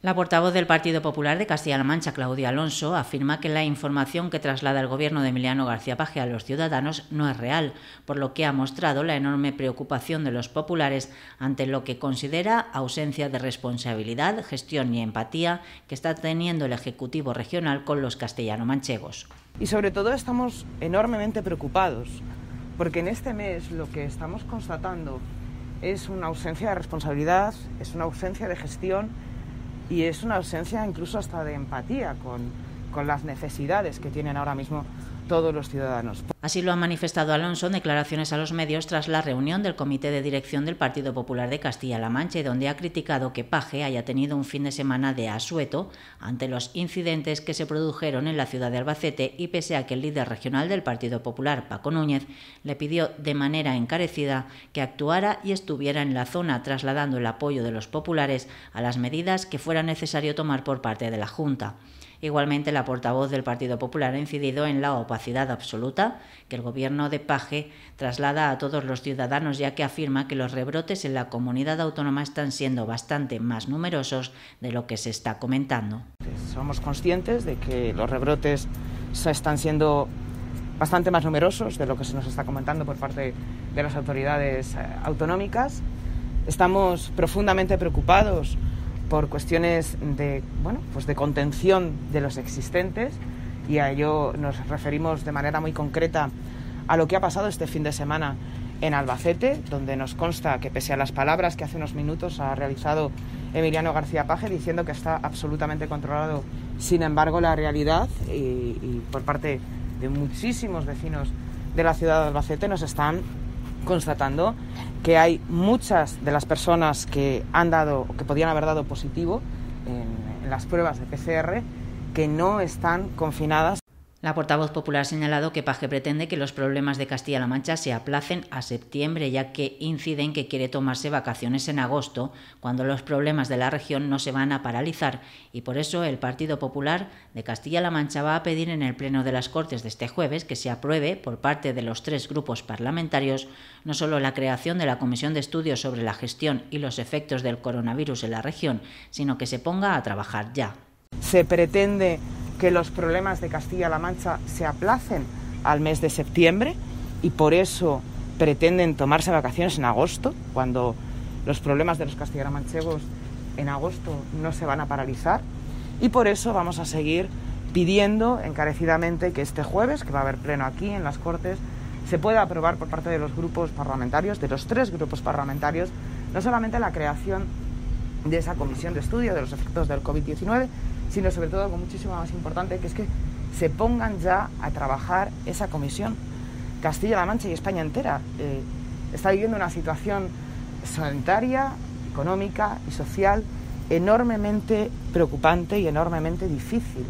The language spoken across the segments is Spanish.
La portavoz del Partido Popular de Castilla-La Mancha, Claudia Alonso, afirma que la información que traslada el gobierno de Emiliano García Paje a los ciudadanos no es real, por lo que ha mostrado la enorme preocupación de los populares ante lo que considera ausencia de responsabilidad, gestión y empatía que está teniendo el Ejecutivo regional con los castellano-manchegos. Y sobre todo estamos enormemente preocupados, porque en este mes lo que estamos constatando es una ausencia de responsabilidad, es una ausencia de gestión y es una ausencia incluso hasta de empatía con, con las necesidades que tienen ahora mismo todos los ciudadanos. Así lo ha manifestado Alonso en declaraciones a los medios tras la reunión del Comité de Dirección del Partido Popular de Castilla-La Mancha, donde ha criticado que Paje haya tenido un fin de semana de asueto ante los incidentes que se produjeron en la ciudad de Albacete y pese a que el líder regional del Partido Popular, Paco Núñez, le pidió de manera encarecida que actuara y estuviera en la zona trasladando el apoyo de los populares a las medidas que fuera necesario tomar por parte de la Junta. Igualmente, la portavoz del Partido Popular ha incidido en la opacidad absoluta que el gobierno de Paje traslada a todos los ciudadanos, ya que afirma que los rebrotes en la comunidad autónoma están siendo bastante más numerosos de lo que se está comentando. Somos conscientes de que los rebrotes están siendo bastante más numerosos de lo que se nos está comentando por parte de las autoridades eh, autonómicas. Estamos profundamente preocupados por cuestiones de, bueno, pues de contención de los existentes y a ello nos referimos de manera muy concreta a lo que ha pasado este fin de semana en Albacete, donde nos consta que pese a las palabras que hace unos minutos ha realizado Emiliano García Paje diciendo que está absolutamente controlado, sin embargo la realidad y, y por parte de muchísimos vecinos de la ciudad de Albacete nos están constatando que hay muchas de las personas que han dado, que podían haber dado positivo en, en las pruebas de PCR, que no están confinadas. La portavoz popular ha señalado que Paje pretende que los problemas de Castilla-La Mancha se aplacen a septiembre, ya que inciden que quiere tomarse vacaciones en agosto, cuando los problemas de la región no se van a paralizar, y por eso el Partido Popular de Castilla-La Mancha va a pedir en el Pleno de las Cortes de este jueves que se apruebe por parte de los tres grupos parlamentarios no solo la creación de la Comisión de Estudios sobre la gestión y los efectos del coronavirus en la región, sino que se ponga a trabajar ya. Se pretende que los problemas de Castilla-La Mancha se aplacen al mes de septiembre y por eso pretenden tomarse vacaciones en agosto, cuando los problemas de los castellano-manchegos en agosto no se van a paralizar. Y por eso vamos a seguir pidiendo encarecidamente que este jueves, que va a haber pleno aquí en las Cortes, se pueda aprobar por parte de los grupos parlamentarios, de los tres grupos parlamentarios, no solamente la creación de esa comisión de estudio de los efectos del COVID-19, sino sobre todo algo muchísimo más importante, que es que se pongan ya a trabajar esa comisión. Castilla-La Mancha y España entera eh, está viviendo una situación sanitaria, económica y social enormemente preocupante y enormemente difícil.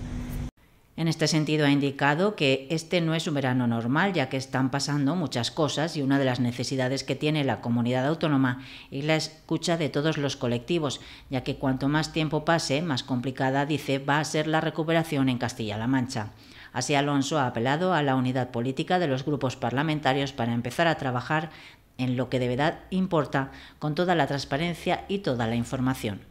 En este sentido, ha indicado que este no es un verano normal, ya que están pasando muchas cosas y una de las necesidades que tiene la comunidad autónoma es la escucha de todos los colectivos, ya que cuanto más tiempo pase, más complicada, dice, va a ser la recuperación en Castilla-La Mancha. Así, Alonso ha apelado a la unidad política de los grupos parlamentarios para empezar a trabajar en lo que de verdad importa con toda la transparencia y toda la información.